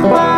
Bye.